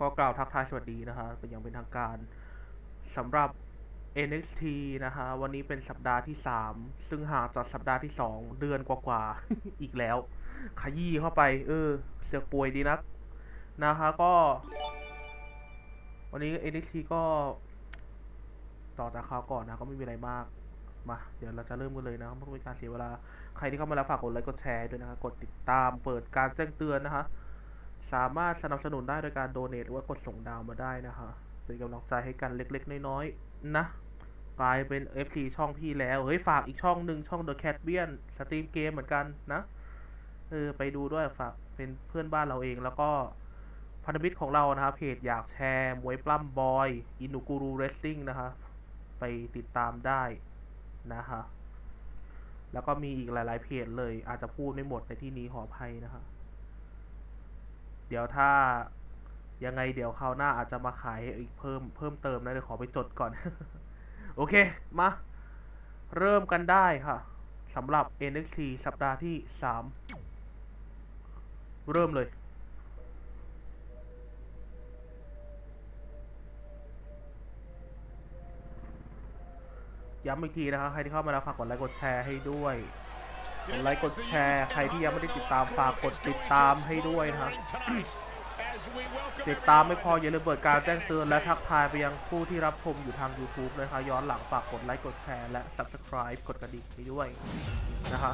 ก็กล่าวทักทายสวัสดีนะคะเป็นอย่างเป็นทางการสำหรับ NXT นะคะ วันนี้เป็นสัปดาห์ที่ 3 ซึ่งหางจากสัปดาห์ที่ 2 เดือนกว่าๆ อีกแล้ว ขยี้เข้าไป เออ เสือกป่วยดีนัก นะคะก็ วันนี้ NXT ก็ ต่อจากคราวก่อนนะ ก็ไม่มีอะไรมาก มา เดี๋ยวเราจะเริ่มกันเลยนะเพื่อเป็นการเสียเวลา ใครที่เข้ามาแล้วฝากกดไลค์กดแชร์ด้วยนะคะ กดติดตามเปิดการแจ้งเตือนนะคะ สามารถสนับสนุนได้โดยการ donate หรือว่ากดส่งดาวมาได้นะคะ เป็นกำลังใจให้กันเล็กๆ น้อยๆ นะ กลายเป็น FC ช่องพี่แล้ว เฮ้ย ฝากอีกช่องหนึ่งช่อง The Cat b i a n stream เกมเหมือนกันนะ เออ ไปดูด้วยฝากเป็นเพื่อนบ้านเราเองแล้วก็พันธมิตรของเรานะครับเพจอยากแชร์ มวยปล้ำบอย อินุกูรูเรสซิ่งนะคะ ไปติดตามได้นะคะแล้วก็มีอีกหลาย ๆ เพจเลยอาจจะพูดไม่หมดในที่นี้ขออภัยนะคะ เดี๋ยวถ้ายังไงเดี๋ยวคราวหน้าอาจจะมาขายอีกเพิ่มเพิ่มเติมนะเดี๋ยวขอไปจดก่อน โอเค มา เริ่มกันได้ค่ะสำหรับ NXT สัปดาห์ที่ 3 เริ่มเลยย้ำอีกทีนะคะใครที่เข้ามาแล้วฝากกดไลค์กดแชร์ให้ด้วย กดไลค์กดแชร์ใครที่ยังไม่ได้ติดตามฝากกดติดตามให้ด้วยนะครับติดตามไม่พออย่าลืมเปิดการแจ้งเตือนและทักทายไปยังผู้ที่รับชมอยู่ทาง YouTube นะคะย้อนหลังฝากกดไลค์กดแชร์และ Subscribe กดกระดิ่งไปด้วยนะคะ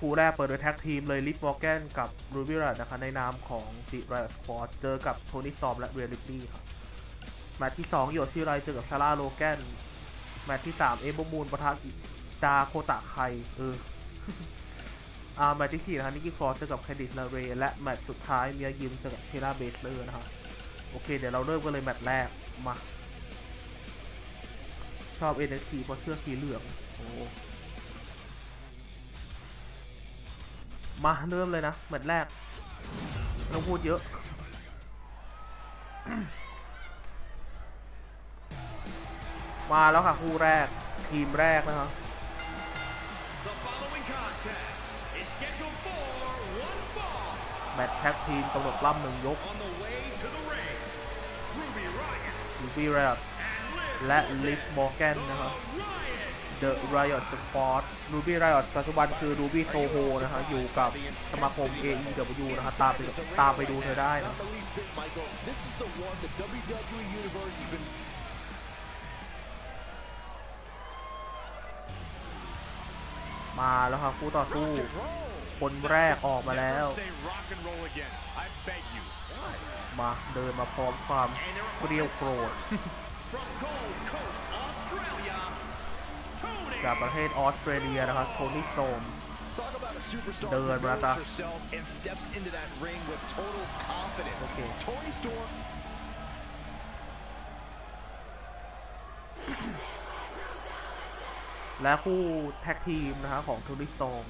คู่แรกเปิดโดย tag team เลย Liv Morgan กับ Ruby Riott นะคะในนามของ The Riot Squad เจอกับ Toni Storm และ Rhea Ripley ครับแมตช์ที่ 2 Io Shirai เจอกับ Sarah Loganแมตช์ที่ 3 Ember Moon ปะทะ Dakota Kai เอออ่าแมตช์ที่สี่นะครับ Nikki Cross เจอกับ Candice LeRae และแมตช์สุดท้าย Mia Yim เจอกับ Shayna Baszler นะครับโอเค เดี๋ยวเราเริ่มกันเลยแมตช์แรกมา ชอบ NXT เพราะเสื้อสีเหลืองโอ้มาเริ่มเลยนะแมตช์แรกไม่ต้องพูดเยอะมาแล้วค่ะคู่แรกทีมแรกนะครับ แมตช์แท็กทีมกำหนดปล้ำหนึ่งยก on the way to the ring. Ruby Riot ลูบี้ r ร t and Liv และลิฟมอร์แกนนะครับ Riot. The Riot Sport Ruby Riot ปัจจุบันคือ Ruby Soho นะฮะอยู่กับสมาคม AEW นะฮะตามไปตามไปดูเธอได้นะ Not the least bit, Michael. This is the one the WWE Universe has been มาแล้วครับคู่ต่อสู้ คนแรกออกมาแล้ว Say rock and roll again. I beg you. มาเดินมาพร้อมความเกรียวโกรธ From Gold Coast, Australia, Tony จากประเทศออสเตรเลียนะครับโทนี่โซม talk about a superstar Dön, who knows brata. herself and steps into that ring with total confidence. Okay. Tony Storm และคู่แท็กทีมนะฮะของโทนี่โซม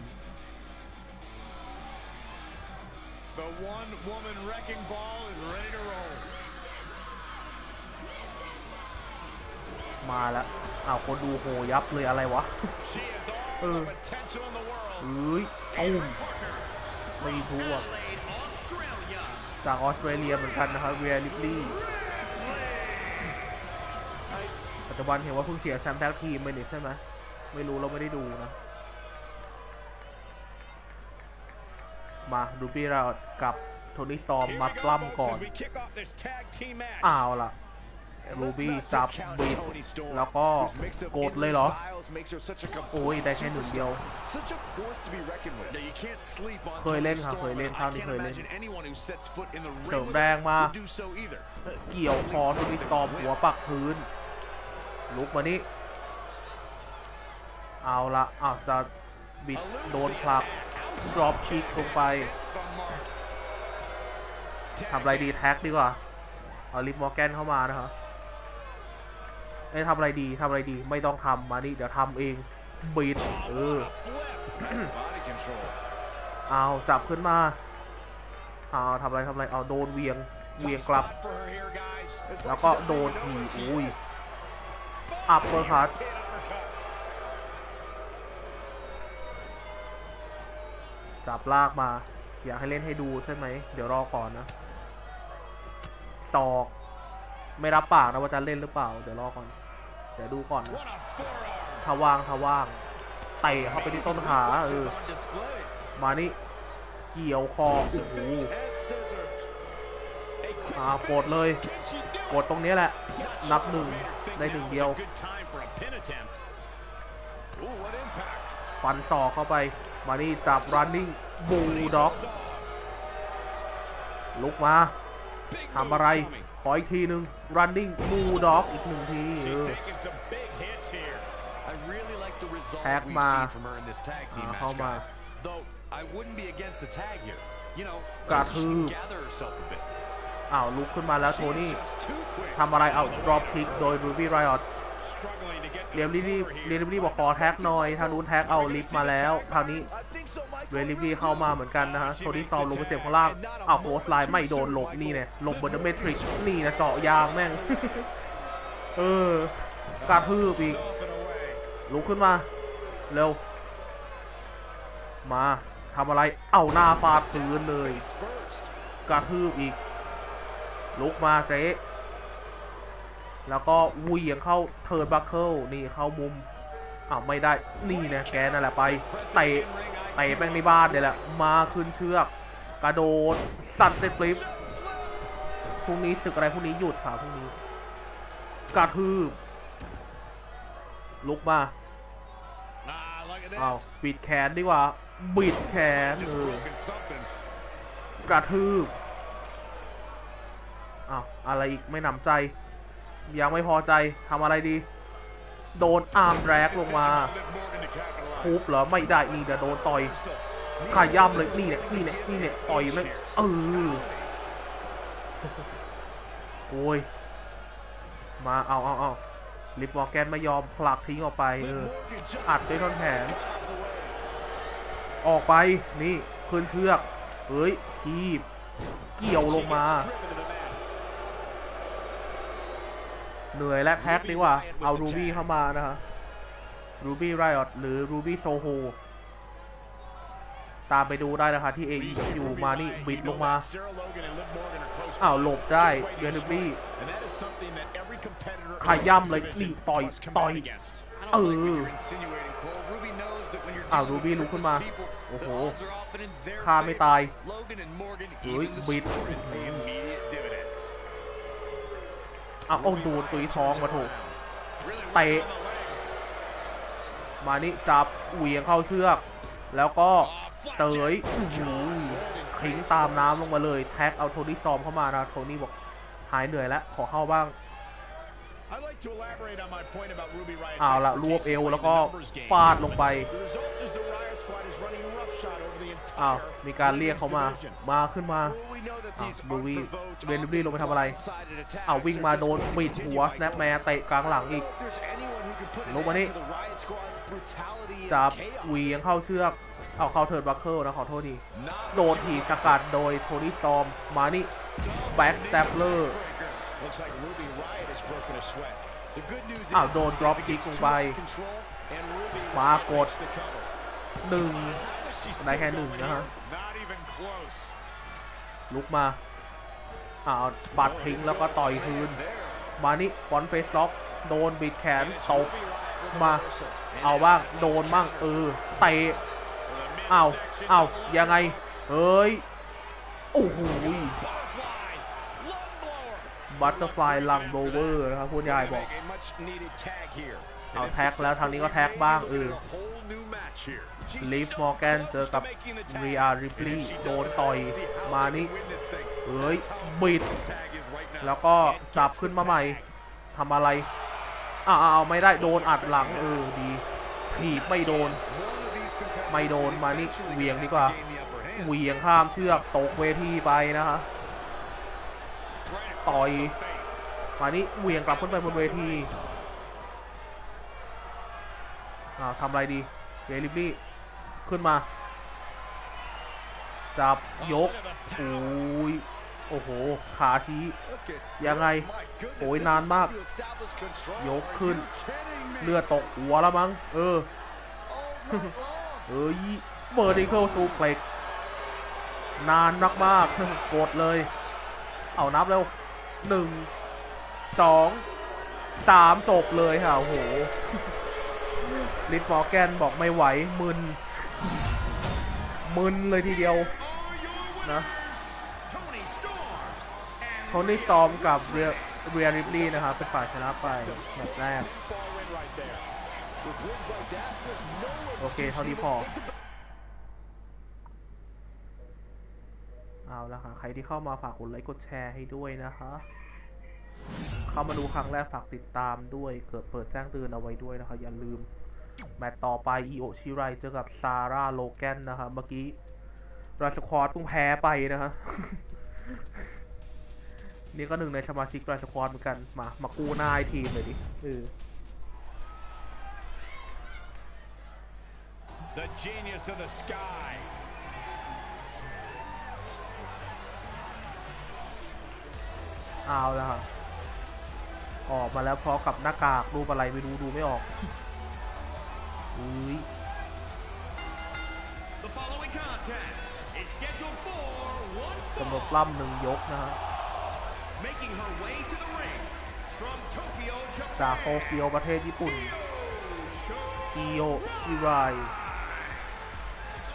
The one woman wrecking ball is ready to roll. มาแล้วอ้าวคนดูโหยับเลยอะไรวะ She has all Ừ. the potential in the world. เอ้ยตุ้มไม่ทั่ว Adelaide, Australia. จากออสเตรเลียเหมือนกันนะครับเวียลิปลี่ปัจจุบันเห็นว่าเพิ่งเสียแชมป์แท็กทีมไปนี่ใช่ไหมไม่รู้เราไม่ได้ดูนะ มาดูบี้เรากับโทนี่ซอม Here มา we go, ปล้ำ folks, ก่อน as we kick off this tag team match. อ้าวล่ะ And รู let's บี้ not จับ discount บิด Toni Storm, แล้วก็ whose mix of โกดเลยเหรอ in-ring styles makes her such a complete โอ้ย ได้แค่หนึ่งเดียว Such a force to be reckoned with. Yeah, you can't sleep on เคยเล่น Toni ครับ Storm, เคยเล่น and ภาพ I นี้ can't เคยเล่น imagine anyone who sets foot in the ring เสริม with แรง her มา would do so either. เกี่ยวคอ Toni Storm หัวปักพื้น ลุกมานี่เอาละอ้าวจะบิดโดนผลัก dropkick ลงไปทำอะไรดี tag ดีกว่า เอา Liv Morgan เข้ามานะครับเอ้ทำอะไรดีทำอะไรดีไม่ต้องทำมานี่เดี๋ยวทำเองบิดเออเอาจับขึ้นมาเอาทำอะไรทำอะไรเอาโดนเหวี่ยงเหวี่ยงกลับ แล้วก็โดนทีอุ้ย uppercut จับลากมา อยากให้เล่นให้ดูใช่ไหม เดี๋ยวรอก่อนนะศอก ไม่รับปากนะว่าจะเล่นหรือเปล่า เดี๋ยวรอก่อน เดี๋ยวดูก่อนนะ What a forearm. ถ้าว่างถ้าว่างเตะเข้าไปที่ต้นขาเออ On display. มานี่เกี่ยวคอโอ้โห Head scissors. A quick อ่ากดเลย Can she do กดตรงนี้แหละ นับหนึ่งได้หนึ่งเดียว Good time for a pin attempt. Ooh, what impact. ฟันศอกเข้าไป มานี่จับ running bulldog ลุกมา Big ทำอะไร move coming. ขออีกทีหนึ่ง running bulldog อีกหนึ่งทีเอ She's อ taking some big hits here. I really like the result Tag we've ma. seen from her in this tag team Ah, match, เข้ามา guys. Though I wouldn't be against the tag here. You know, กระ she ทืบ can gather herself a bit. อ้าวลุกขึ้นมาแล้วโทนี่ Just too quick. ทำอะไรเอา drop kick โดย ruby riot Struggling to get เรียม the รีบเรีย here. มรีบบอกขอแท็กหน่อย ทางนู้นแท็กเอาลิฟต์มาแล้ว ทางนี้เวลิฟรีเข้ามาเหมือนกันนะฮะโทนี่ซอมลงไปเจ็บข้างล่างอ้าวโพสไลน์ไม่โดนหลบนี่เนี่ยหลบบนเดอะเมทริกนี่นะเจาะยางแม่ง เออกระทืบอีกลุกขึ้นมาเร็ว มาทำอะไร เอาหน้าฟาดพื้นเลย กระทืบอีก ลุกมาเจ๊ แล้วก็เหวี่ยงเข้า turnbuckle นี่เข้ามุมอ้าวไม่ได้นี่นะแกนั่นแหละไปเตะเตะแม่งในบ้านเนี่ยแหละมาขึ้นเชือก กระโดดสัตว์เซฟลิปพรุ่งนี้ศึกอะไรพรุ่งนี้หยุดค่ะพรุ่งนี้กระทืบลุกมาเอา this. ปิดแขนดีกว่าบิดแขนเออกระทืบอ้าวอะไรอีกไม่นำใจ ยังไม่พอใจทำอะไรดี โดนอาร์มแรกลงมาทุบเหรอไม่ได้นี่เดี๋ยวโดนต่อยขาย่ำเลยนี่เนี่ยนี่เนี่ยนี่เนี่ยต่อยแม่เออโอ้ยมาเอาเอาเอาลิปมอร์แกนไม่ยอมผลักทิ้งออกไปเอออัดด้วยท่อนแขนออกไปนี่ขึ้นเชือกเฮ้ยทีบเกี่ยวลงมา Driven to the mat. เหนื่อยและแพ็กดีกว่า เอารูบี้เข้ามานะฮะรูบี้ไรออหรือรูบี้โซโฮตามไปดูได้นะคะที่เองอยู่มานี่บิดลงมา อ้าวหลบได้เดนบี้ขย่ำเลยนี่ต่อยต่อยเอออ้าวรูบี้ลุกขึ้นมา โอ้โหฆ่าไม่ตายเฮ้ยบิด the bịt. sport and the immediate dividends. อ้าวโอ้ดูนตุยท้องมาถูก Really Tay. working on the leg. มานี่จับเหวี่ยงเข้าเชือก แล้วก็ Ah, เต flapjack. ยอื้อหือทิ้งตามน้ำลงมาเลย แท็กเอาโทนี่ซอมเข้ามานะโทนี่บอกหายเหนื่อยแล้ว ขอเข้าบ้าง I'd like to elaborate on my point about Ruby Riot's เอาละ expertise รวบเอว in แล้วก็ the numbers game. ฟาดลงไป The result is the Riot Squad is running roughshod over the อ้าว มีการเรียกเขามา มาขึ้นมาลูวี่เรนลูวี่ลงไปทำอะไรอ้าววิ่งมาโดนปิดหัวแนปแมเตะกลางหลังอีกลงมานี่จับวียังเข้าเชือกเอาเข้าเทิร์นบัคเคิลนะขอโทษดีโดนถีสกัดโดยโทนี่ซอม มานี่แบ็กสเตปเลอร์อ้าวโดนดรอปคิกลงไป มากดหนึ่ง How is she still ได้แค่หนึ่ง going นะฮะ here? Not even close. ลุกมาอ้าวปัดทิ้งแล้วก็ต่อยคืน มานี่บอลเฟสล็อก โดนบิดแขน And it's ตบ Ruby Riot with a มา reversal. เอาบ้าง โดนบ้างเออเตะ For the อ้าว midsection อ้าว of the ยังไง เฮ้ย โอ้โห Butterfly. Lung blower. บัตเตอร์ฟลายลังโบเวอร์นะครับคุณยายบอก Make a much needed tag here. เอา And if tag แล้วทางนี้ก็ tag successful, บ้าง we're เออ Liv Morgan เจอกับ Rhea Ripley โดนต่อยมานี่เฮ้ยบิด แล้วก็จับขึ้นมาใหม่ทำอะไรอ้าวไม่ได้โดนอัดหลัง เออดีถีบไม่โดน ไม่โดนมานี่เหวี่ยงดีกว่าเหวี่ยงข้ามเชือกตกเวทีไปนะฮะต่อยมานี่เวียงกลับขึ้นไปบนเวทีอ่าทำอะไรดีเยลิบรี่ ขึ้นมา จับยกโอ้ยโอ้โห ขาชี้ Look at ยังไง this. My goodness, โอ้ย this นาน is มาก to establish control. ยกขึ้น Are you kidding me? เลือดตกหัวแล้วมั้ง เออ All night long. เอ้ยเบอร์ดิเคิลซูเปล็ก นานมากๆกดเลย เอานับเร็วหนึ่ง สอง สามจบเลยค่ะ โอ้โหลิทฟอร์แกนบอกไม่ไหว มึน มึนเลยทีเดียวนะโทนี่ซอมกับเรียเรียริปลี่นะครับเป็นฝ่ายชนะไปแมตช์แรก โอเค เท่านี้พอ เอาละค่ะ ใครที่เข้ามาฝากกดไลค์กดแชร์ให้ด้วยนะคะ เข้ามาดูครั้งแรกฝากติดตามด้วย เกิดเปิดแจ้งเตือนเอาไว้ด้วยนะคะ อย่าลืม แมตต์ต่อไปอีโอชิไรเจอกับซาร่าโลแกนนะคะเมื่อกี้ราชคอร์ดเพิ่งแพ้ไปนะคะนี่ก็หนึ่งในสมาชิกราชคอร์ดเหมือนกัน มา มากู้หน้าให้ทีมเลยดิเออ the genius of the sky. เอาแล้วค่ะออกมาแล้วพร้อมกับหน้ากากรูปอะไรไม่รู้ดูไม่ออก อุ้ย The following contest is scheduled for one กำหนด fall. ปล้ำหนึ่งยกนะฮะ Making her way to the ring from Tokyo, จากโต Japan. เกียวประเทศญี่ปุ่น Show อิโยชิไร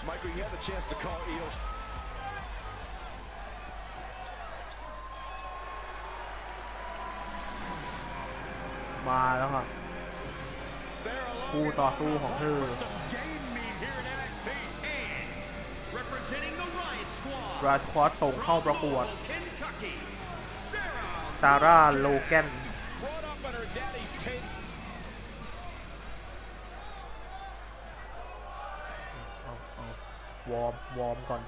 Michael, you have a chance to call Io. มาแล้วค่ะ Sarah คู่ต่อสู้ของเธอราดคอสส่งเข้าประกวด ซาร่า โลแกน วอร์ม วอร์มก่อน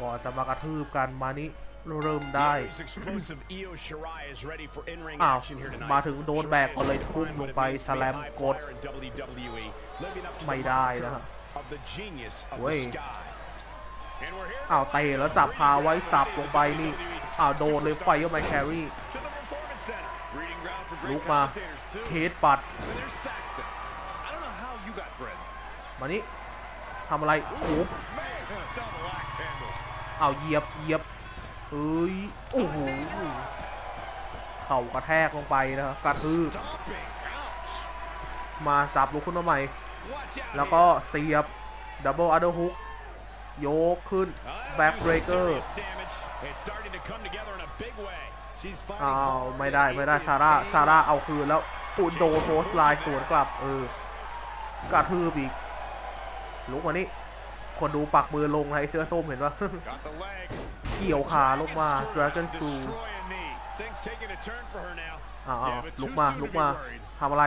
ก่อนจะมากระทืบกันมานี้ เริ่มได้ Today's explosive Io Shirai is ready for in-ring อ้าว action here tonight. มาถึงโดนแบกก่อนเลย Shirai is ทุ่ม defined ลง what it ไป means แฉ to be ล a ม high กด flyer in WWE, living up to the ไม่ได้นะ moniker of the genius of the Wait. sky. And we're here อ้าวเตะแล้วจับพาไว้สับลงไปนี่อ้าวโดนเลยไฟก็ไมแครี่ to the Performance Center. Breeding ground for ลุ great กมา commentators, too. เคสปัด And there's Saxton. I don't know how you got bred. มานี่ทำอะไรโอ้โห Man, double axe handle. อ้าวเหยียบเหยียบ เอ้ย โอ้โห เข่ากระแทกลงไปนะครับกระทืบมาจับลุกขึ้นมาใหม่ แล้วก็เสียบดับเบิลอัลเดอร์ฮุกโยกขึ้นแบ็กเบรกเกอร์อ้าวไม่ได้ไม่ได้ซาร่าซาร่าเอาคืนแล้วอุนโดโพสไลน์สวนกลับ เออกระทืบอีก ลุกมานี่คนดูปักมือลงให้เสื้อส้มเห็นปะ Got the leg. เกี่ยวขาลงมา Dragon Screw Destroy a knee. Things taking a turn for her now. อ้าวอ้าว Yeah, but ลุก too มา soon to ลุก be มา worried. ทำอะไร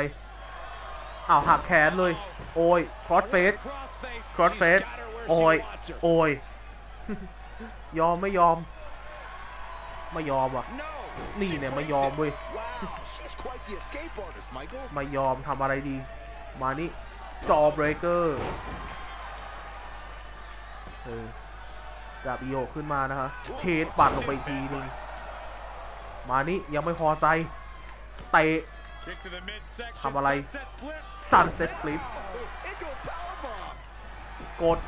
อ้าวหักแขนเลย โอ้ยครอสเฟส Crossface. crossface She's got her where โอ้ย she wants her. โอ้ย ยอมไม่ยอม ไม่ยอมอะ No. นี่ She เนี่ยไม่ breaks ยอม it. เว้ย Wow, she's quite the escape artist, Michael. ไม่ยอมทำอะไรดี มานี่ jawbreaker เออ จับอีโยขึ้นมานะคะเทสปัดลงไปอีกทีหนึ่งมานี่ยังไม่พอใจเตะ Kick to the midsection. ทำอะไร Sunset flip. sunset flip Oh, into a powerbomb. กด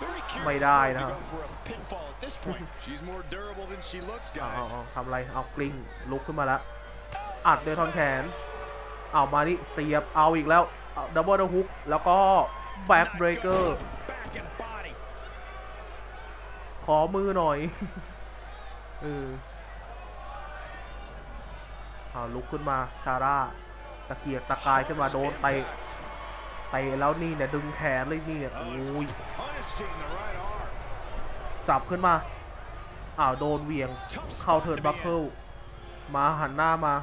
Very curious ไม่ได้ way to นะ go for a pinfall at this point. She's more durable than she looks, เอาเอา guys. เอาทำอะไร เอากลิ้งลุกขึ้นมาแล้ว อัดด้วยท่อนแขน เอามานี่เสียบเอาอีกแล้ว double hook แล้วก็ backbreaker Back and body. ขอมือหน่อยเออเอาลุกขึ้นมาชาร่าตะเกียกตะกายขึ้นมาโดนเตะเตะแล้วนี่เนี่ยดึงแขนเลยนี่เนี่ยโอ้ย Punishing the right arm. จับขึ้นมาอ้าวโดนเหวียงเข้าเทิร์นบัคเคิลมาหันหน้ามา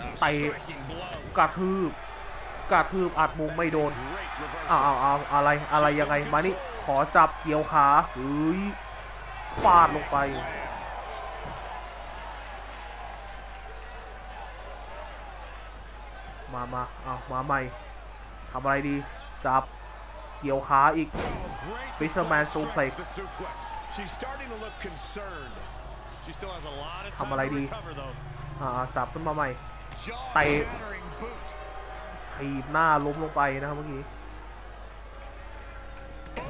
A Tay. striking blow. กระทืบกระทืบอัดมุมไม่โดน Great reversal. อ้าวอ้าวอ้าวอะไรอะไรยังไงมานี่ ขอจับเกี่ยวขาเฮ้ยฟาดลงไป มามาเอามาใหม่ทำอะไรดี จับเกี่ยวขาอีก Great Fisherman display of suplex. strength with the suplex. She's starting to look concerned. She still has a lot of time ทำอะไร to ดี recover, though. อ่าจับขึ้นมาใหม่ Jaw Tay. shattering boot. ถีบหน้าล้มลงไปนะครับเมื่อกี้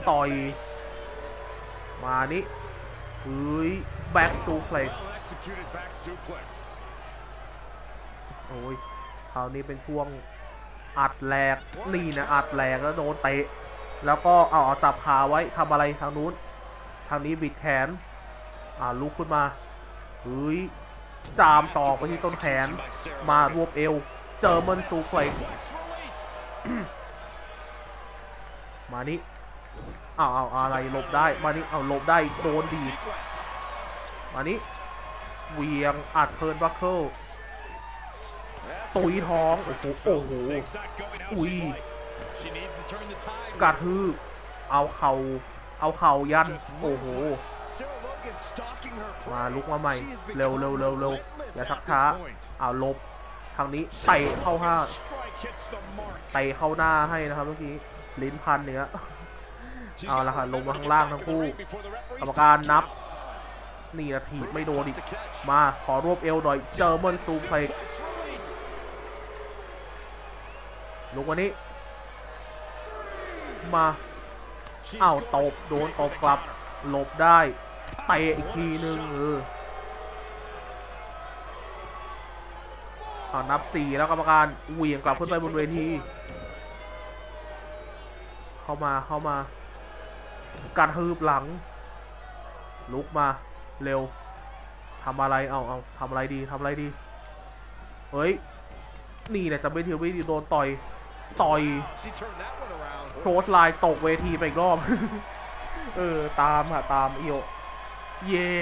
ต่อย มานี่เฮ้ย back to play Well, that's executed back suplex. โอ้ยคราวนี้เป็นช่วงอัดแหลกนี่นะอัดแหลกแล้วโดนเตะ แล้วก็เอาเอจับขาไว้ทำอะไรทางนู้น ทางนี้บิดแขน อ่าลุกขึ้นมาเฮ้ยจามตอกไปที่ต้นแขน มารวบเอว เจอมันสูเฟลกมานี่ เอาเอาอะไรหลบได้มานี่เอาหลบได้โดนดีมานี่เวียงอัดเทิร์นบัคเคิลตุยท้องโอ้โหโอ้โห Things not going how Ui. she'd like. She needs to turn the tide. กระทืบเอาเข่าเอาเข่ายันโอ้โหมาลุกมาใหม่เร็วเร็วเร็วเร็วอย่าทักช้าเอาลบทางนี้เตะเข้าห้า Strike hits the mark. เตะเข้าหน้าให้นะครับเมื่อกี้ลิ้นพันเนื้อ เอาละค่ะลงมาข้างล่างทั้งคู่กรรมการนับนี่นะถีบไม่โดนอีกมาขอรวบเอวหน่อยเจอมันซูเพล็กลุกวันนี้ มาอ้าวตบโดนตบกลับหลบได้เตะอีกทีนึงเออเอานับสี่แล้วกรรมการเหวี่ยงกลับขึ้นไปบนเวที เข้ามาเข้ามา การฮืบหลัง ลุกมาเร็วทำอะไรเอาเอาทำอะไรดีทำอะไรดี เฮ้ย นี่แหละจะไม่ถือไม่ดีโดนต่อย ต่อยโคสไลน์ตกเวทีไปอีกรอบ เออ ตามค่ะ ตามอีโอเย่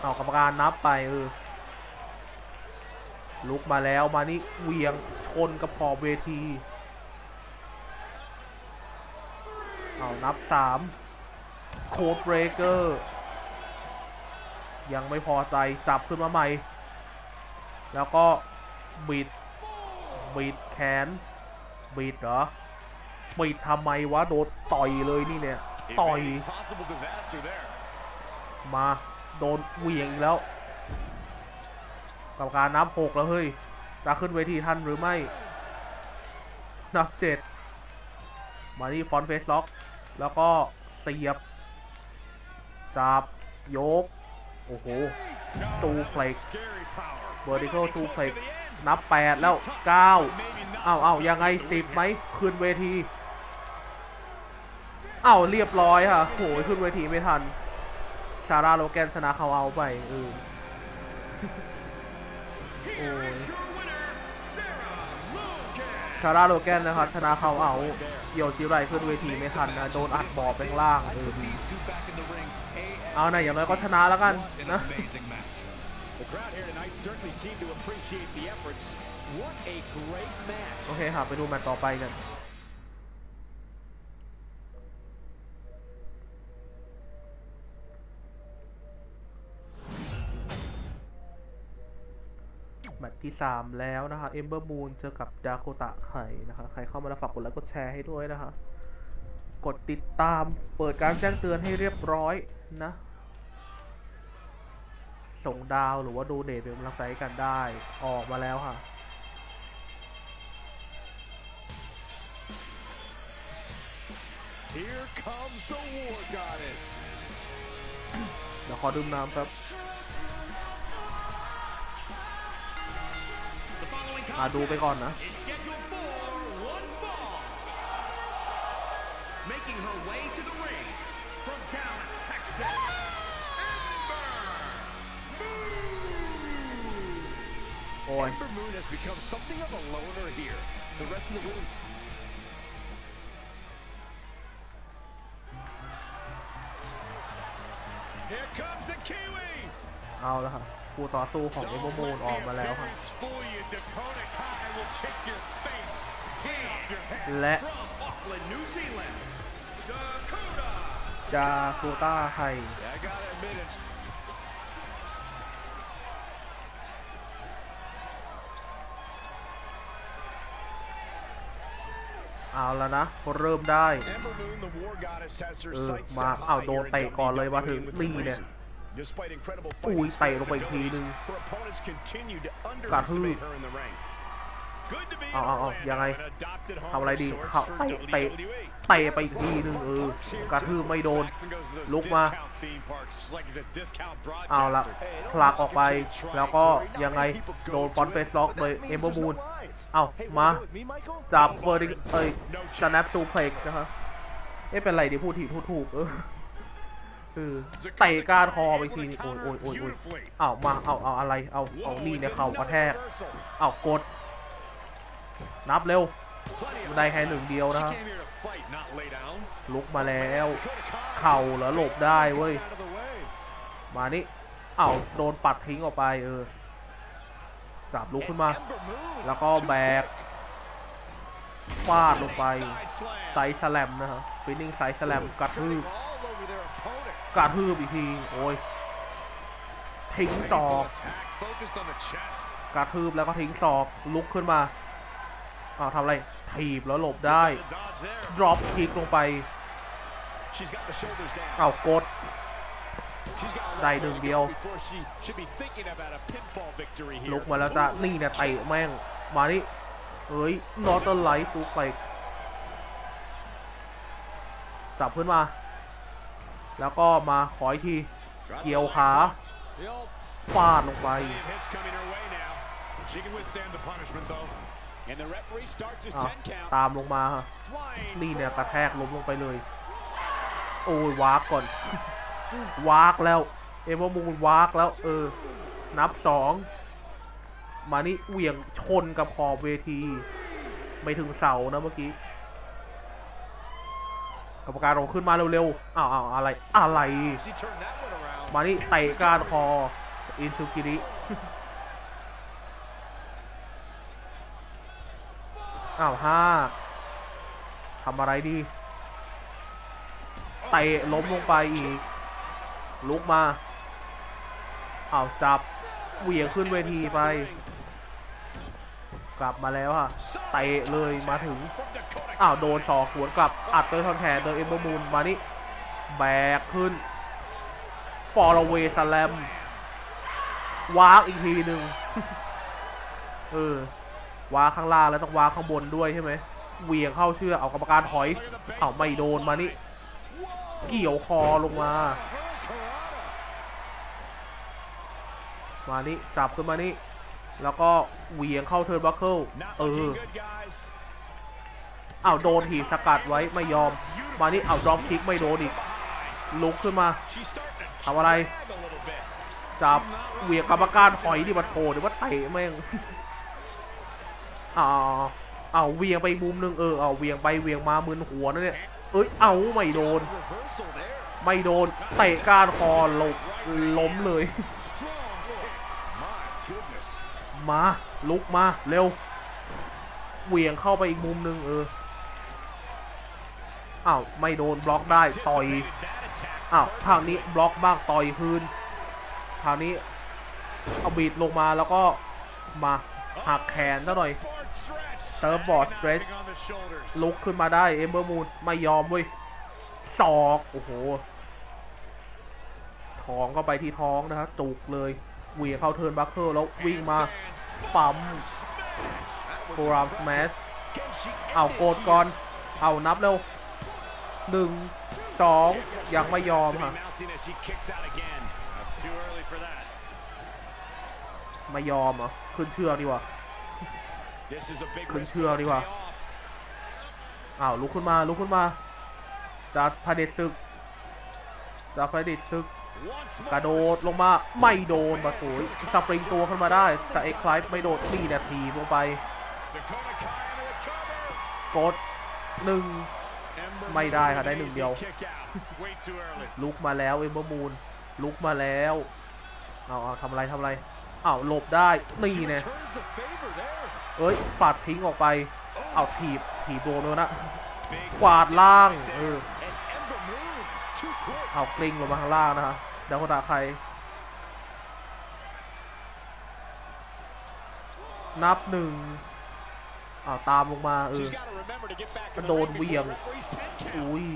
เอากรรมการนับไปเออ ลุกมาแล้วมานี่เวียงชนกับขอบเวที เอานับสามโคดเบรเกอร์ ยังไม่พอใจจับขึ้นมาใหม่ แล้วก็บิด บิดแขน บิดเหรอ บิดทำไมวะ โดนต่อยเลยนี่เนี่ย ต่อย มา โดนเหวี่ยงอีกแล้วกรรมการนับหกแล้วเฮ้ย จะขึ้นเวทีทันหรือไม่ นับเจ็ดมาที่ฟอนเฟสล็อก แล้วก็เสียบ จับ ยก โอ้โห Suplex Scary power. vertical Maybe close suplex นับแปดแล้วเก้าเอาเอายังไงสิบไหม ขึ้นเวทีเอาเรียบร้อยค่ะโหยขึ้นเวทีไม่ทันชาร่าโลแกนชนะเขาเอาไปเออโอ้ย ชาราโลแกนนะครับชนะเขาเอาเกี่ยวจิไรขึ้นเวทีไม่ทันนะโดนอัดบอบไปล่างเออเอาหน่อยอย่างน้อยก็ชนะแล้วกันนะ โอเคครับไปดูแมตต์ต่อไปกัน แมตช์ที่ 3 แล้วนะคะเอมเบอร์มูนเจอกับดาโคตะไคนะคะใครเข้ามาแล้วฝากกดไลค์กดแชร์ให้ด้วยนะคะ กดติดตามเปิดการแจ้งเตือนให้เรียบร้อยนะ ส่งดาวหรือว่าดูเดทเป็นกำลังใจให้กันได้ออกมาแล้วค่ะ Here comes the War Goddess. เดี๋ยวขอดื่มน้ำครับ มาดูไปก่อนนะ is scheduled for one fall. Making her way to the ring from Dallas, Texas, Ember Moon. โอ้ย Ember Moon has become something of a loner here. The rest of the room. Here comes the Kiwi. เอาแล้วค่ะ คู่ต่อสู้ของเอ Don't เ o อร์มูน let ออกมา the แล้วค่ะ appearance fool you. Dakota Kai will kick your face. Clean off your head. และ From Auckland, New Zealand, Dakota. จาโคต้าไฮ Yeah, I gotta admit it. เอาแล้วนะเริ่มได้ Ember Moon, the War Goddess, has her เออ sights มา set เอา high โดน here in เตะก่อนเลยมาถึง WWE นี่ within เนี่ย reason. Despite incredible อุ้ย fighting เตะลงไป spirit อีกทีนึง abilities, her opponents continue to กระทืบ underestimate her in the ring. Good to be เอาเอาเอา in ยังไง Orlando, an adopted home ทำอะไรดี of sorts เข้า for เตะเตะ WWE. เตะไปอีกทีนึงเออกระทืบไม่โดน Saxton goes to those ลุกมา discount theme parks, just like he's a discount เอาละ broadcaster. ผลักออกไป แล้วก็ยังไงโดน front facelock โดยเอมเบอร์มูนเอามา จับเวอร์ดิเอ้ยสแนปซูเพล็กนะครับเอ๊ะเป็นไรดิพูดถีพูดถูกเออ เออเตะก้านคอไปทีนึงโอ้ยโอ้ยโอ้ยโอ้ย Beautifully. เอามาเอาเอาอะไรเอาเอานี่เนี่ยเข่ากระแทกเอากด นับเร็วได้แค่หนึ่งเดียวนะ She ฮะ came here to fight, not lay down. ลุกมาแล้ว เข่าเหรอหลบได้เว้ยมานี่เอาโดนปัดทิ้งออกไปเออจับลุกขึ้นมา แล้วก็แบกฟาดลงไป Side slam. side slam นะฮะฟินนิ่ง side slam กระทืบ กระทืบอีกที โอ้ย ทิ้งศอกกระทืบแล้วก็ทิ้งศอกลุกขึ้นมาอ้าวทำอะไร ถีบแล้วหลบได้ dropkick ลงไปเอากดได้หนึ่งเดียว ลุกมาแล้วจ้ะนี่เนี่ยเตะแม่ง มานี่เอ้ยนอตเตอร์ไลท์ซูไป จับขึ้นมา แล้วก็มาขออีกที เกี่ยวขา The old ฟาดลงไป Plenty of hits coming her way now. She can withstand the punishment though. and the referee starts his อ้าว10 count. ตามลงมาฮะ Flying นี่เนี่ยกระแทกล้มลงไปเลย โอ้ยวากก่อน วากแล้ว เอเวอร์มูนวากแล้ว เออ นับสองมานี่เหวี่ยงชนกับขอบเวที ไม่ถึงเสานะเมื่อกี้ กรรมการลงขึ้นมาเร็วๆ อ้าวอ้าวอะไร อะไร มานี่เตะกานคอ อินซูกิริอ้าวห้าทำอะไรดีเตะล้มลงไปอีก ลุกมาอ้าวจับเหวี่ยงขึ้นเวทีไป กลับมาแล้วค่ะเตะเลยมาถึง อ้าวโดนสอกสวนกลับอัดเตอร์ทอนแทนเตอร์เอ็มเบอร์มูนมานี่แบกขึ้นฟอร์เวสแลมวากอีกทีหนึ่งเออวาข้างล่างแล้วต้องวาข้างบนด้วยใช่ไหมเหวี่ยงเข้าเชือกเอ้ากรรมการถอยเอาไม่โดนมานี่เกี่ยวคอลงมา มานี่จับขึ้นมานี่แล้วก็เหวี่ยงเข้า turnbuckle เออ เอาโดนถีบสกัดไว้ไม่ยอม มานี่เอา dropkick ไม่โดนอีก ลุกขึ้นมาทำอะไรจับเหวี่ยงกรรมการถอยดิมาโถเดี๋ยวว่าเตะแม่งเอาเอาเวียงไปมุมหนึ่งเออเอาเวียงไปเวียงมามึนหัวนะเนี่ยเอ้ยเอาไม่โดน ไม่โดนเตะก้านคอลงล้มเลย มาลุกมาเร็วเวียงเข้าไปอีกมุมหนึ่งเออ อ้าวไม่โดนบล็อกได้ต่อยอ้าวทางนี้บล็อกบ้างต่อยคืนทางนี้เอาบิดลงมาแล้วก็มาหักแขนซะหน่อย Surfboard stretch. Surfboard Nothing stretch on the shoulders. ลุกขึ้นมาได้ Ember Moon ไม่ยอมเว้ยศอกโอ้โหท้องก็ไปที่ท้องนะครับจุกเลยเหวี่ยงเข้า turnbuckle แล้ววิ่งมาปั๊มโกราฟแมสเอาโกดก่อนเอานับเร็ว หนึ่งสองยังไม่ยอม To be ค่ะ mounting as she kicks out again. Uh, too early for that. ไม่ยอมเหรอะขึ้นเชือกดีกว่า This is a big ขึ้น risk เชือกดีกว่า pay off. อ้าวลุกขึ้นมาลุกขึ้นมาจัดพระเดชศึกจัดพระเดชศึก Once more. กระโดดลงมาไม่โดนมาโถยสปริงตัวขึ้นมาได้แต่เอ็กไลฟ์ไม่โดดนี่นาทีลงไป Dakota Kai into the cover. กดหนึ่ง Ember ไม่ได้ค่ะ Moon ได้หนึ่งเดียว kick out. Way too early. ลุกมาแล้ว Ember Moon ลุกมาแล้ว เอาเอาทำอะไรทำอะไรอ้าวหลบได้นี่ She เนี่ย returns the favor there. เอ้ยปัดทิ้งออกไป เอาถีบถีบโดนเลยนะ Big กวาดล่างเออ And Ember Moon too quick. เอากลิ้งลงมาข้างล่างนะฮะดาวโคตาใครนับหนึ่งอ้าวตามลงมาเออ She's got to remember to get back to the โดน ring เหวี่ยง before the referee's 10 count. อุ้ย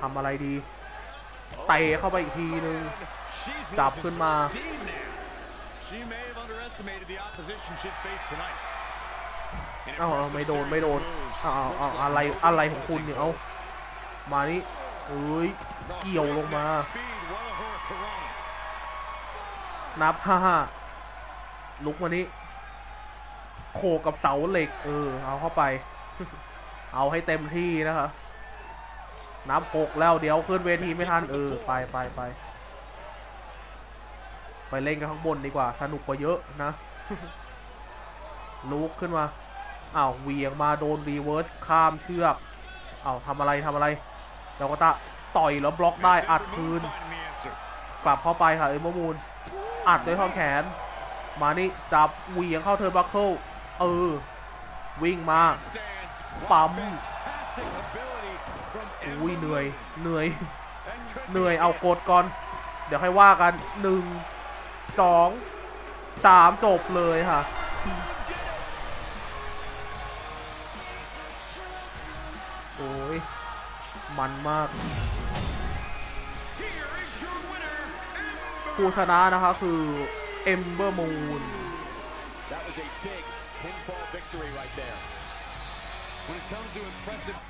ทำอะไรดีเตะเข้าไปอีกทีนึง She's จับ losing ขึ้น some มา steam there. She may have underestimated the opposition she'd face tonight. An เอ้าเอา impressive ไม่โดน series ไม่โดน of moves. เอาเอาเอา Looks like อะไร the อะไร perfect ของคุณเนี่ย เอามานี่เอ้ย เกี่ยวลงมา Speed, well hurricanrana. นับห้าห้าลุกมานี่ โขกกับเสาเหล็ก เออ เอาเข้าไป เอาให้เต็มที่นะคะนับหกแล้วเดี๋ยวขึ้นเวทีไม่ทันเออไปไปไปไปเล่นกันข้างบนดีกว่า สนุกกว่าเยอะนะ ลุกขึ้นมาอ้าวเหวี่ยงมาโดน reverse ข้ามเชือกอ้าวทำอะไรทำอะไรเดากตะต่อยแล้วบล็อกได้อัดคืน กลับเข้าไปค่ะ Ember Moon อัดด้วยท่อแขน มานี่จับเหวี่ยงเข้า turnbuckle เออ วิ่งมา Stand. Bum. Fantastic ability from อุ้ยเหนื่อย เหนื่อย เหนื่อย เอาโกดก่อน เดี๋ยวค่อยว่ากันหนึ่ง สอง สามจบเลยค่ะ โอ้ย มันมาก ผู้ชนะนะคะคือ เอมเบอร์มูน Pinfall victory right there. When it comes to impressive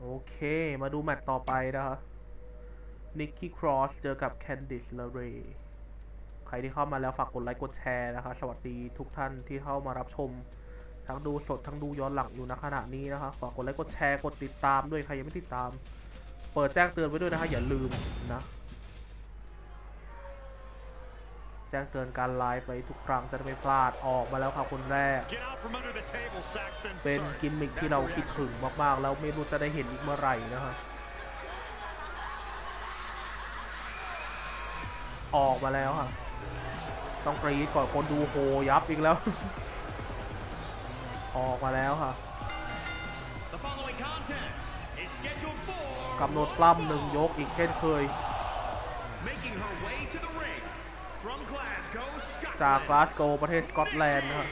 โอเค มาดูแมตช์ต่อไปนะคะ Nikki Cross เจอกับ Candice LeRae ใครที่เข้ามาแล้วฝากกดไลค์กดแชร์นะคะ สวัสดีทุกท่านที่เข้ามารับชม ทั้งดูสดทั้งดูย้อนหลังอยู่ณขณะนี้นะคะ ฝากกดไลค์กดแชร์กดติดตามด้วยใครยังไม่ติดตาม เปิดแจ้งเตือนไว้ด้วยนะคะอย่าลืมนะ แจ้งเตือนการไลฟ์ไปทุกครั้งจะได้ไม่พลาดออกมาแล้วค่ะคนแรก get out from under the table, Saxton. เป็น Sorry. gimmick ที่เราคิดถึงมากๆ แล้วไม่รู้จะได้เห็นอีกเมื่อไหร่นะฮะออกมาแล้วค่ะต้องกรีดก่อนคนดูโหยับอีกแล้ว ออกมาแล้วค่ะ กำหนดปล้ำหนึ่งยกอีกเช่นเคย making her way to the ring from Glasgow, จากก Scotland. ลาสโกว์ประเทศสกอตแลนด์นะครับ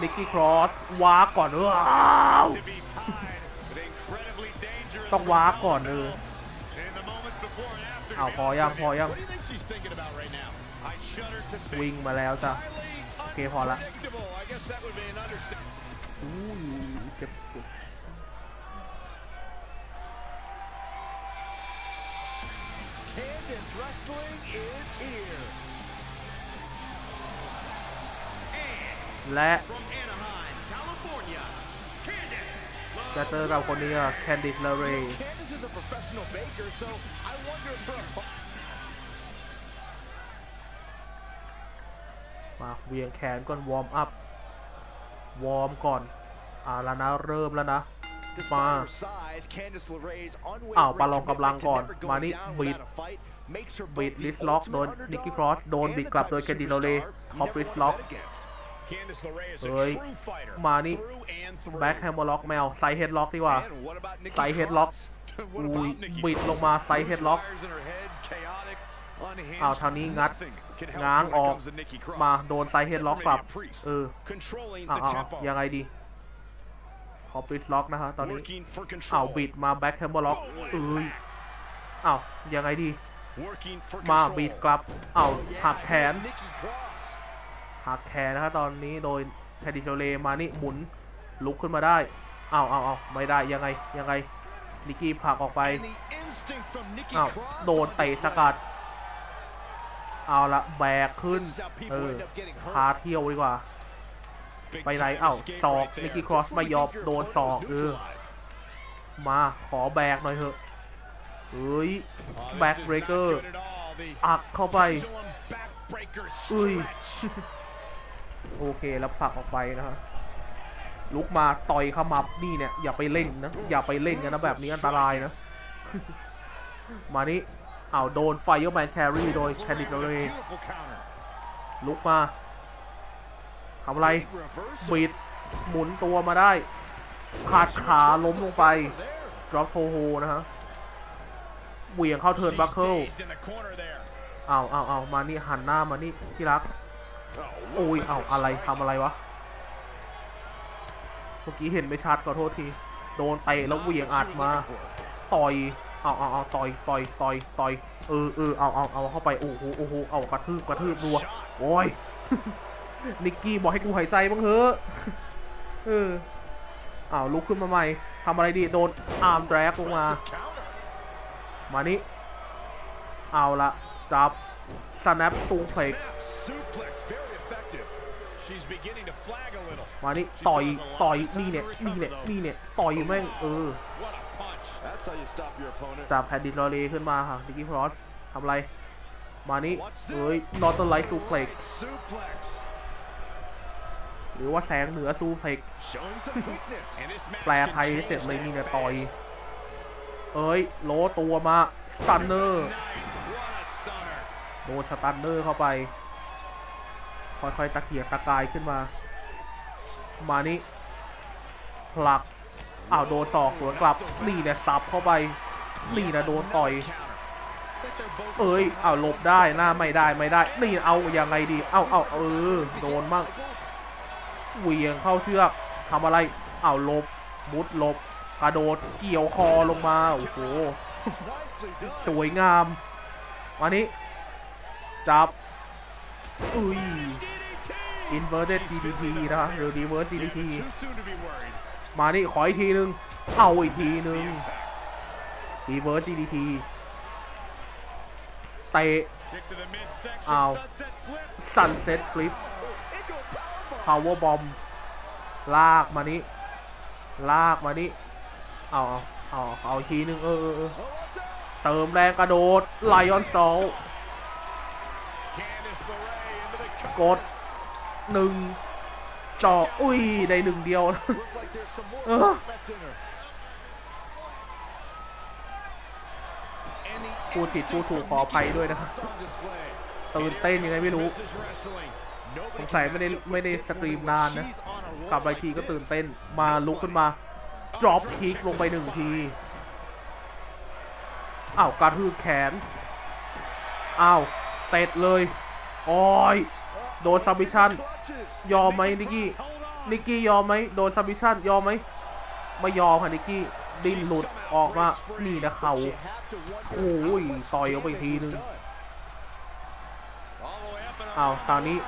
นิกกี้ครอสวากก่อนเอออ้าว To be tied with incredibly dangerous ต้องวากก่อนเออ in the moments before and after. อ้าวพอยังพอยัง What do you think she's thinking about right now? I shudder to think. วิ่งมาแล้วจ้ะ Highly โอเคพอละ unpredictable. I guess that would be an understatement. อู้ยเจ็บปวด Wrestling is here. และ From Anaheim, California, Candice จะเจอกับคนนี้อะแคนดิสลาเรย์ Candace is a professional baker, so I wonder if her มาเวียงแขนก่อนวอร์มอัพ วอร์มก่อนอ่าแล้วนะเริ่มแล้วนะ Despite her size, Candice LeRae's อ้าว unwavering ประลองกำลัง commitment to ก่อน never มา going นี่ down บิด without a fight makes her บิด both ลิ the สล็อกโดน ultimate นิกกี้ underdog ครอสโดน and บิด the กลับ type โดย of แคนดิโลเล superstar คอ you ปริส never ล็ wanna อก bet against. Candice LeRae is a เฮ้ย true fighter มานี่ through and through. แบ็คแฮมเบอร์ล็อกแมวไซเฮดล็อกดีกว่า And what about Nikki ไซเฮดล็อก Cross? What อุ้ย about Nikki บิด Cross? ลงมาไซเฮดล็อก Wires in her head, chaotic, unhinged. อ้าวทางนี้งัด Nothing can help ง้าง when อ it อก comes to Nikki Cross. มาโดนไซเฮด Except ล็อก for กลับ maybe a priest. เออ Controlling อ้าว the อ้าว tempo. ยังไงดีคอปริสล็อกนะคะตอนนี้ Working for อ้าว control. บิดมาแบ็คแฮมเบอร์ล็อกเอ้ยอ้าวยังไงดี Working for มา control. บิดกลับอ้าวหักแขน Nikki Cross. หักแขนนะครับตอนนี้โดยแทดิโชเลมานี่หมุนลุกขึ้นมาได้อ้าวอ้าวอ้าวไม่ได้ยังไงยังไงนิกกี้ผลักออกไป And the instinct from Nikki อ้าว Cross โดน on เตะ this ส one. กัด เอาละแบกขึ้น This is how people เออ end up getting hurt. พาเที่ยวดีกว่า Big ไปไหน time อ้าว escape ศอก right there. นิกกี้ครอส Just ไม่ when ย you อม think your โดน opponent ศอก was เออ neutralized. มาขอแบกหน่อยเถอะ เฮ้ย Oh, this back is brea not ker good at all. The อัดเข้าไป pendulum backbreaker อุ้ย stretch. โอเคแล้วผลักออกไปนะฮะลุกมาต่อยขมับนี่เนี่ยอย่าไปเล่นนะ อย่าไปเล่นกันนะแบบนี้อันตรายนะ มานี่อ้าวโดน fireman carry โดย Candice LeRae Beautiful counter. ลุกมาทำอะไร Big reversal บิดหมุนตัวมาได้ขัดขาล้มลงไป there. drop toe hold นะฮะ เหวี่ยงเข้า turnbuckle She's dazed in the corner there. อ้าวอ้าวอ้าวมานี่หันหน้ามานี่ที่รัก Oh, โอ้ย what อ้าว a อะไร strike. ทำอะไรวะ เมื่อกี้เห็นไม่ชัดขอโทษที Oh, โดนเตะแล้วเหวี่ยงอัดมา ต่อยเอาเอาเอาต่อยต่อยต่อยต่อยเออเออเอาเอาเอาเข้าไปโอ้โหโอ้โหเอากระทืบกระทืบรัวโอ้ยนิกกี้บอกให้กูหายใจบ้างเถอะเออเอาลุกขึ้นมาใหม่ทำอะไรดีโดนอาร์มแดรกลงมา มานี่เอาละจับ snap ตูเพล็ก Suplex, very effective. She's beginning to flag a little. มานี่ต่อยต่อยนี่เนี่ยนี่เนี่ยนี่เนี่ยต่อยแม่งเออ What a punch. That's how you stop your opponent. จับแผ่นดินลอเรขึ้นมาค่ะดิกกี้พรอสทำอะไร มานี่เอ้ย Northern Lights suplex Suplex. หรือว่าแสงเหนือ suplex Showing some quickness. And this match แปลไทยเสร็จเลยนี่เนี่ยต่อย เอ้ยโลตัวมา stunner โดน stunner เข้าไป ค่อยๆตะเกียกตะกายขึ้นมา มานี่ผลักอ้าวโดนศอกสวนกลับนี่เนี่ยสับเข้าไปนี่นะโดนต่อยเอ้ยเอาหลบได้หน้าไม่ได้ไม่ได้ นี่เอายังไงดี เอาเอาเออโดนมั่งเหวียงเข้าเชือกทำอะไร เอาหลบมุดหลบ กระโดดเกี่ยวคอลงมา โอ้โห สวยงาม มานี้ จับ อุ้ย inverted DDT นะหรือ reverse DDT มานี่ขออีกทีนึง เอาอีกทีนึง reverse DDT เตะเอา Sunset Flip power bomb ลากมานี้ ลากมานี้ เอาเอาเอาเอาอีกทีนึงเออเติมแรงกระโดดไลออนโซ่กดหนึ่งจาะอุ้ยได้หนึ่งเดียวพูดผิดพูดถูกขออภัยด้วยนะครับตื่นเต้นยังไงไม่รู้สงสัยไม่ได้ไม่ได้สตรีมนานนะกลับไปทีก็ตื่นเต้นมาลุกขึ้นมา drop kick ลงไปหนึ่งที อ้าวกระทืบแขน อ้าวเสร็จเลยโอ้ยโดน submission ยอมไหมนิกกี้ นิกกี้ยอมไหมโดน submission ยอมไหมไม่ยอมค่ะนิกกี้ดิ้นหลุดออกมา นี่นะเขาโอ้ย how ต่อยเอาไปทีนึง done. All the way up and อ้าวคราวนี้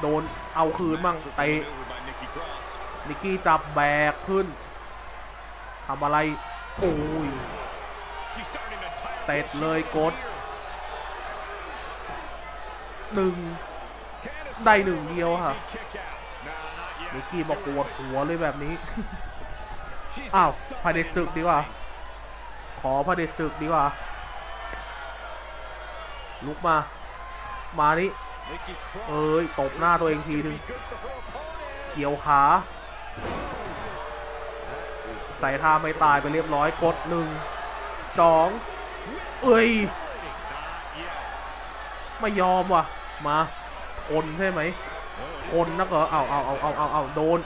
โดนเอาคืนบ้างเตะนิกกี้จับแบกขึ้น ทำอะไร โอ้ย She's starting to tire. เสร็จเลยกดหนึ่ง Candice ได้หนึ่งเดียวค่ะ kick out. Nah, not yet. นิกกี้บอกปวดหัวเลยแบบนี้ She's อ้าว got พาเด something ศึก in ดีกว่า mind. ขอพาเดศึกดีกว่า ลุกมา มานี่ Nikki Cross. เอ้ย ตบหน้าตัวเองทีนึง Good for her opponent. เกี่ยวขา ใส่ท่าไม่ตายไปเรียบร้อยกดหนึ่งสองเอ้ย ไม่ยอมว่ะ มาทนใช่ไหมทนนักเหรอเอาเอาเอาเอาเอาเอาโดน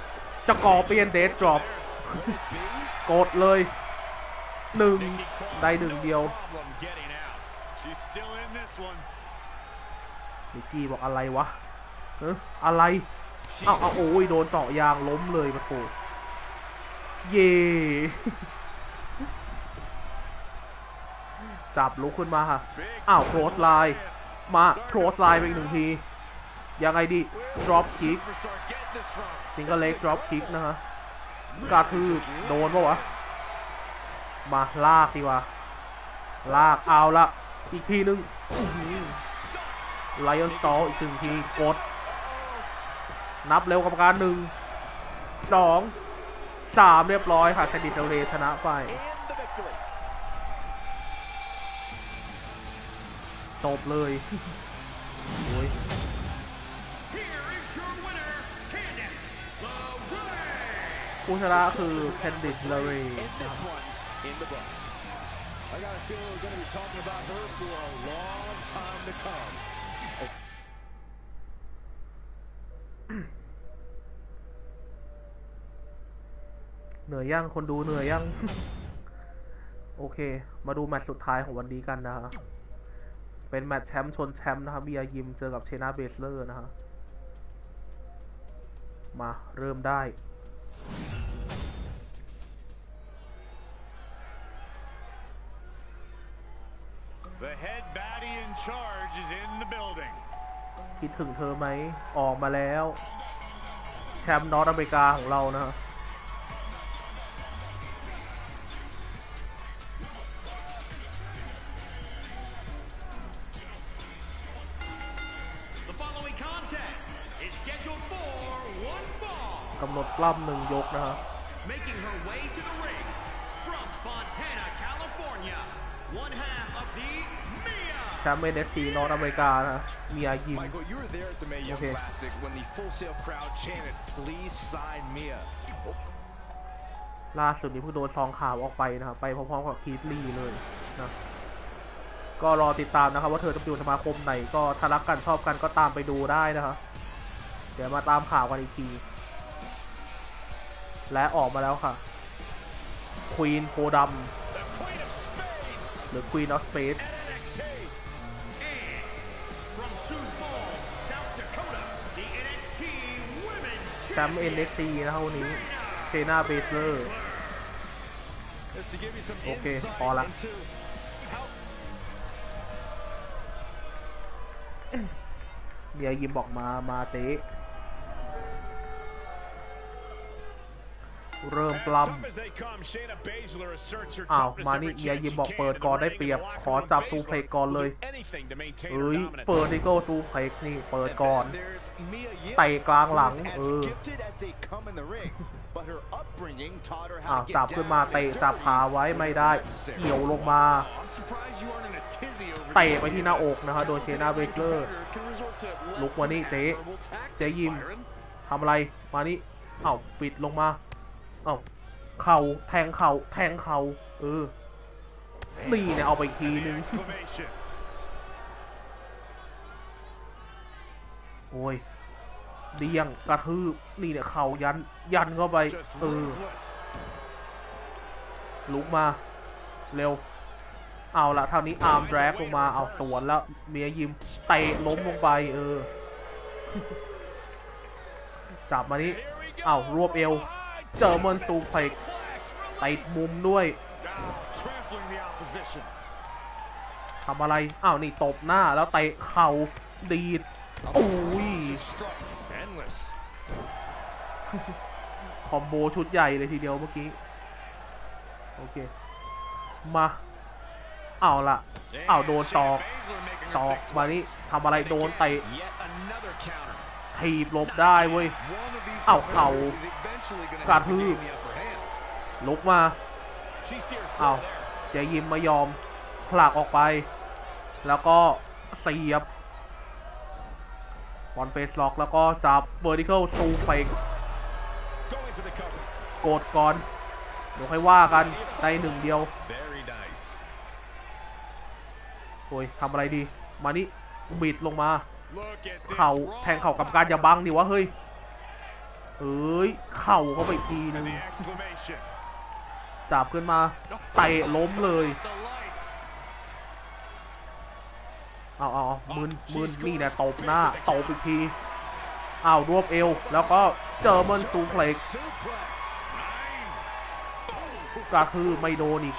จะกอเปลี่ยนเดทดรอปกดเลยหนึ่งได้หนึ่งเดียวนิกกี้บอกอะไรวะเอออะไร เอาเอาโอ้ยโดนเจาะยางล้มเลยปัดโธ่ เย่จับลุกขึ้นมาค่ะ อ้าว clothesline มา clothesline ไปอีกหนึ่งที ยังไงดี drop kick Superstar getting this from. single leg drop kick นะฮะกระทืบโดนปะวะ มาลากดีกว่า ลากเอาละอีกทีนึงLionsault อีกหนึ่งทีกด นับเร็วกรรมการหนึ่งสอง สามเรียบร้อยค่ะแคนดิสเลเรชนะไป จบเลยโอ้ยผู้ชนะคือแคนดิสเลเรครับ เหนื่อยยังคนดูเหนื่อยยังโอเค มาดูแมตช์สุดท้ายของวันนี้กันนะฮะเป็นแมตช์แชมป์ชนแชมป์นะครับเมียยิมเจอกับเชนาเบสเลอร์นะฮะมาเริ่มได้คิดถึงเธอไหม ออกมาแล้ว แชมป์นอร์ทอเมริกาของเรานะฮะ กำหนดปล้ำหนึ่งยกนะฮะ Making her way to the ring from Fontana, California, one half of the Mia. แชมป์ NXT North America นะฮะเมียยิม Michael, you were there at the Mae Young Okay. Classic when the Full Sail crowd chanted, "Please sign Mia." ล่าสุดนี้เพิ่งโดนซองขาวออกไปนะครับ ไปพร้อมๆกับคีทลีเลยนะ ก็รอติดตามนะครับ ว่าเธอจะอยู่สมาคมไหน ก็ถ้ารักกันชอบกันก็ตามไปดูได้นะครับ เดี๋ยวมาตามข่าวกันอีกที และออกมาแล้วค่ะ ควีนโพด The Queen of Spades, ำหรือควีนออฟสเปซ NXT. And from Sioux Falls, South Dakota, the NXT Women's แชมป์ NXT นะครับวันนี้เชนาเบเซอร์ Just to give you some Okay, insight hola. into how เมียยิมบอกมา มาเจ๊ เริ่มปล้ำ Tough as they come, Shayna Baszler asserts her อ้าว toughness มา every นี่ chance เมียยิม she บอก can เปิด in ก่อน the ได้ ring เปรียบ and in the ขอ locker จับ room. ซูเพก Baszler ก่อนเลย will do anything to maintain her เอ้ย dominance. เปิดดิโก้ซูเพกนี่ เปิดก่อน there's Mia Yim, เตะกลางหลัง who's เอ as อ gifted as they come in the ring, but her upbringing taught her อ้าว how to จับ get ขึ้นมา down เตะ and จับ dirty ขาไว้ไม่ได้ เกี่ยวลงมา I'm surprised you aren't in a tizzy over เตะไปที่หน้าอกนะฮะโดยเชนาเบเกอร์ Can resort to less ลุกมานี่ than เจ๊ admirable tactics, เจ๊ยิม Byron. ทำอะไรมานี่เอ้าปิดลงมา เอ้าเข่าแทงเข่าแทงเข่าเออนี่เนี่ยเอาไปทีนึงโอ้ยเดียงกระทืบนี่เนี่ยเข่ายันยันเข้าไปเออลุกมาเร็ว เอาละเท่านี้อาร์มแดรกลงมาเอาสวนแล้วเมียยิมเตะล้มลงไปเออ จับมานี่เอารวบเอว เจอมันซูเพล็ก Flex. ติดมุมด้วยทำอะไร อ้าวนี่ตบหน้าแล้วเตะเข่าดีดโอ้ยคอมโบชุดใหญ่เลยทีเดียวเมื่อกี้ โอเค มา เอาละอ้าวโดนตอก ตอกมานี่ทำอะไรโดนเตะ Yet another counter. ถีบหลบได้เว้ย One of these อ้าวเข่า competitors is eventually gonna กระ have to ทืบ gain the upper hand. ลุกมา She steers อ้าว through there. เจยิมไม่ยอมผลักออกไป แล้วก็เสียบบอลเฟสล็อกแล้วก็จับเ e อร์ i ิ a l ซูเฟก Going for the cover. กดก่อนเดี๋ยวค่อยว่ากันได้หนึ่งเดียว Very nice. โอ้ยทำอะไรดี มานี่บิดลงมา Look at this. เข่าแทงเข่ากับการอย่าบังดิวะเฮ้ยเอ้ยเข่าเข้าไปอีกทีนึงจับขึ้นมาเตะล้มเลยเอาเอาเอมืนมืนนี่เนี่ยตบหน้าตบอีกทีอ้าวรวบเอว แล้วก็เจอมันซูเพล็กก็คือไม่โดนอีก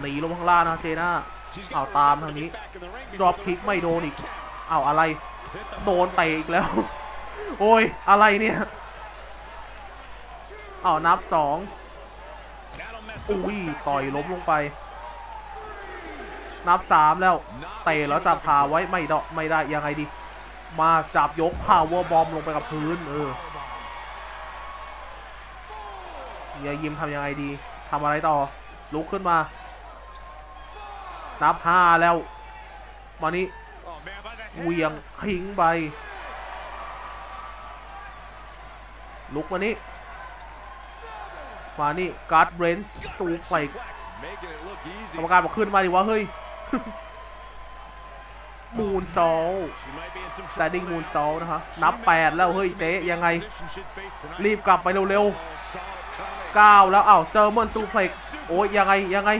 หนีลงข้างล่างนะเชน่าเอาตามทางนี้ดรอปคิกไม่โดนอีก เอาอะไร โดนเตะอีกแล้ว โอ้ย อะไรเนี่ย เอานับสองอุ้ยต่อยล้มลงไป นับสามแล้ว เตะแล้วจับขาไว้ไม่ดอไม่ได้ยังไงดี มาจับยกพาวเวอร์บอมลงไปกับพื้น เออเฮียยิมทำยังไงดีทำอะไรต่อ ลุกขึ้นมา นับห้าแล้ว มานี่ เวียงทิ้งไปลุกมานี่มานี่การ์ดเบรนส์สูไฟ Suplex. Making it look กรรมการบอกขึ้นมาดิวะเฮ้ยมูนซลสแตนดิ้งมูน now. ซลนะฮะนับแปดแล้ว เฮ้ยเจ๊ยังไง รีบกลับไปเร็วๆเก้าแล้วเอ้าเจอเมอนซูเพล็กโอ้ยยังไงยังไง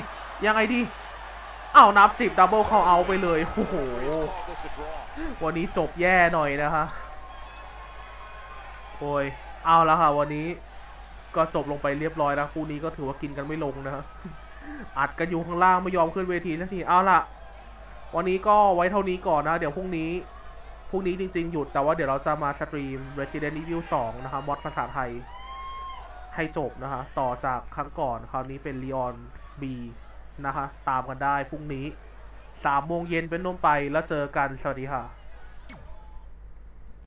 ยังไงดี เอานับสิบดับเบิลเข้าเอาไปเลยโอ้โหวันนี้จบแย่หน่อยนะคะโอ้ยเอาแล้วค่ะ วันนี้ก็จบลงไปเรียบร้อยแล้วคู่นี้ก็ถือว่ากินกันไม่ลงนะอัดกันอยู่ข้างล่างไม่ยอมขึ้นเวทีสักทีเอาล่ะ วันนี้ก็ไว้เท่านี้ก่อนนะ เดี๋ยวพรุ่งนี้พรุ่งนี้จริง ๆ หยุดแต่ว่าเดี๋ยวเราจะมาสตรีม Resident Evil 2 นะครับมอดภาษาไทยให้จบนะคะ ต่อจากครั้งก่อนคราวนี้เป็น Leon B นะคะ ตามกันได้พรุ่งนี้สามโมงเย็นเป็นต้นไปแล้วเจอกัน สวัสดีค่ะ